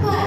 But